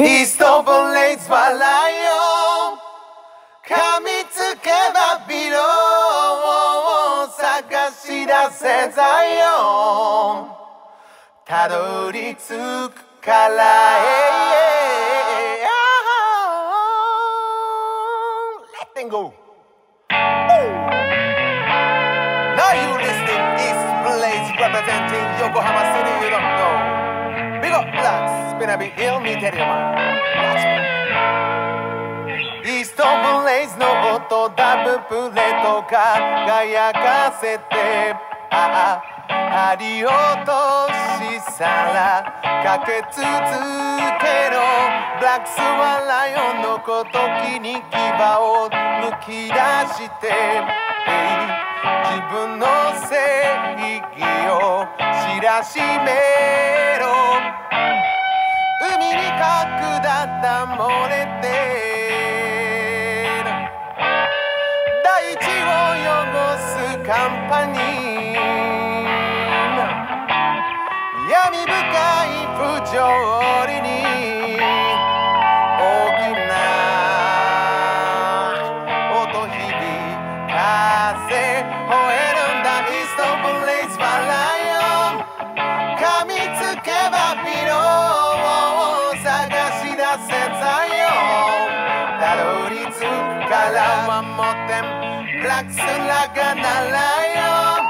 イーストブレイズはライオン噛みつけばビローを探し出せザイオンたどり着くから Lux Spina big ill me tell you Watch me イーストブレイズの音ダブプレート輝かせてああ針落としさらかけ続けろブラックスワンライオンのごときに牙をむき出して自分の正義を知らしめろ。闇深い不条理に大きな音響かせ吠えるんだイーストブレイズはライオン。噛みつけばピローを探し出せザイオンたどり着くから守ってブラックスラガなライオン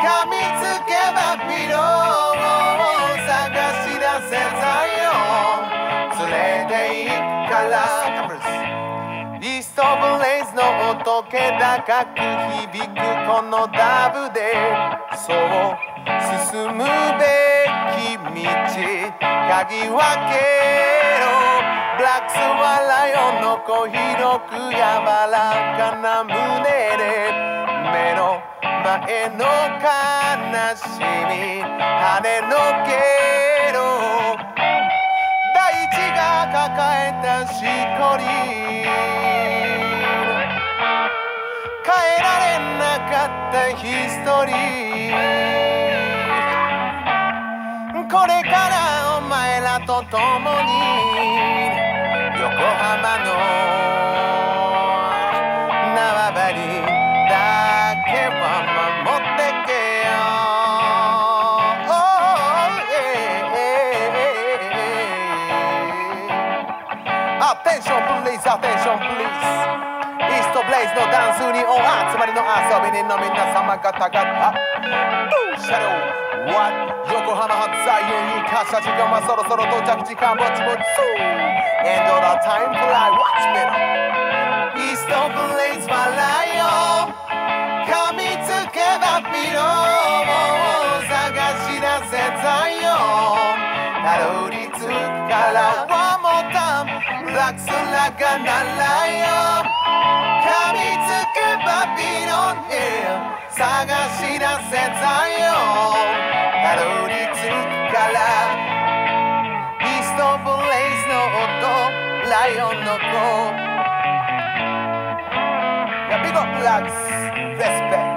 噛みつけばピローを探し出せザイオン連れて行くから。イーストブレイズの音気高く響くこのダブで。そう進むべき道。嗅ぎ分けろ。ブラックスはライオンの子広く柔らかな胸。で目の前の悲しみ跳ねのけろ大地が抱えたしこり。変えられなかったヒストリー。これからお前らと共に Attention attention please. イーストブレイズのダンスにお集まりの遊び人の皆様方々ドゥシャドウ What? 横浜発採用に感謝時間はそろそろ到着時間ぼちぼち End of the time fly Watch me now. イーストブレイズはライオン噛みつけばピローを探し出せザイオンたどり着くから One more time ラクスラガなライオン噛みつけばピロンへ探し出せザイオンたどり着くから。イーストブレイズの音。ライオンの子。Yeah, big up blacks, respect